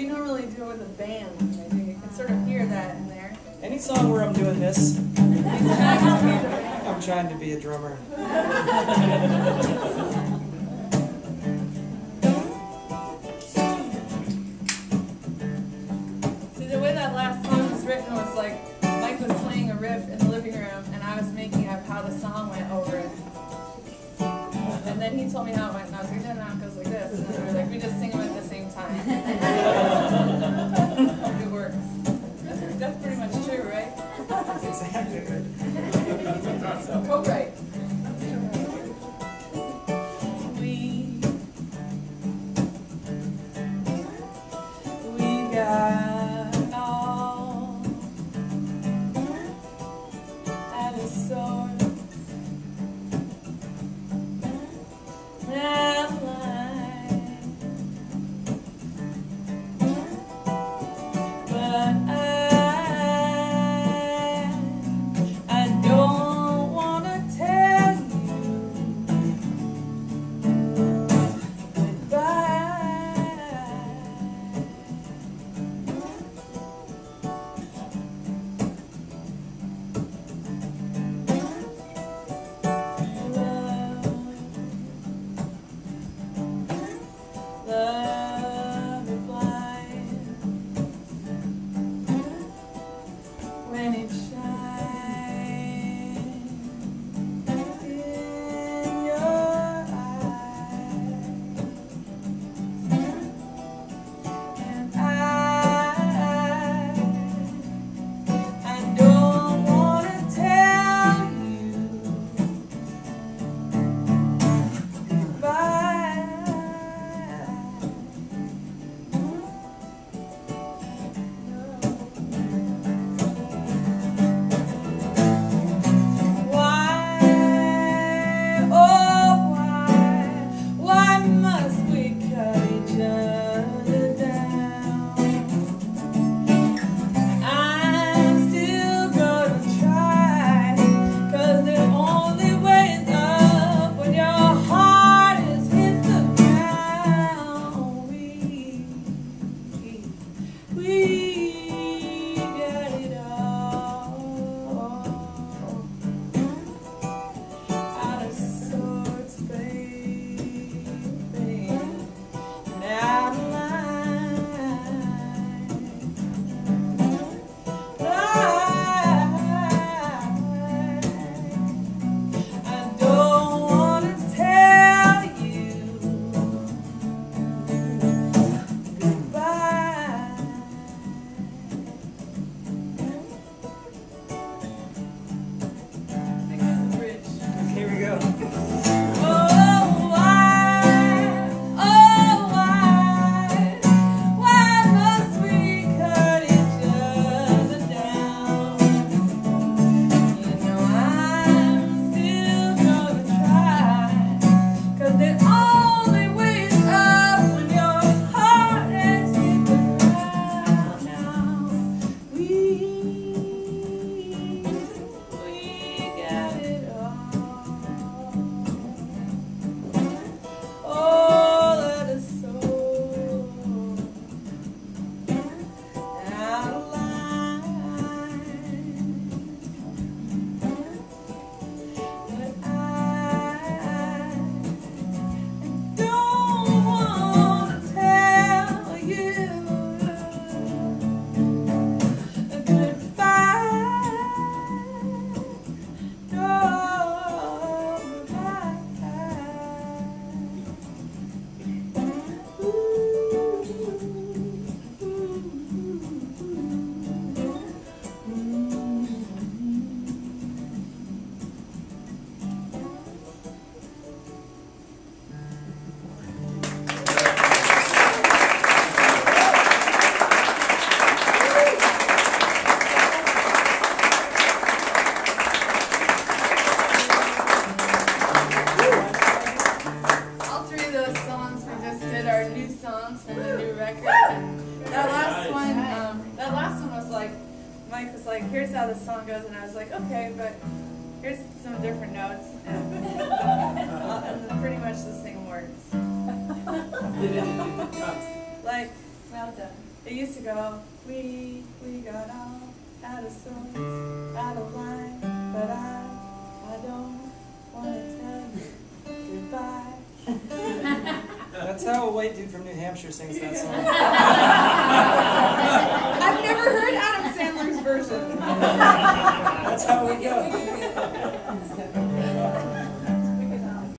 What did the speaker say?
you normally do it with a band. I think you can sort of hear that in there. Any song where I'm doing this, He's trying to be the band. I'm trying to be a drummer. See, the way that last song was written was like Mike was playing a riff in the living room, and I was making up how the song went over it. And then he told me how it went, and I was like, no, no, it goes like this. And then we were like, we just sing them at the same time. That last one, um, that last one was like, Mike was like, "Here's how the song goes," and I was like, "Okay, but here's some different notes," and, and pretty much the same words. Like, Well done. It used to go, we, we got all out of sorts, white dude from New Hampshire sings that song.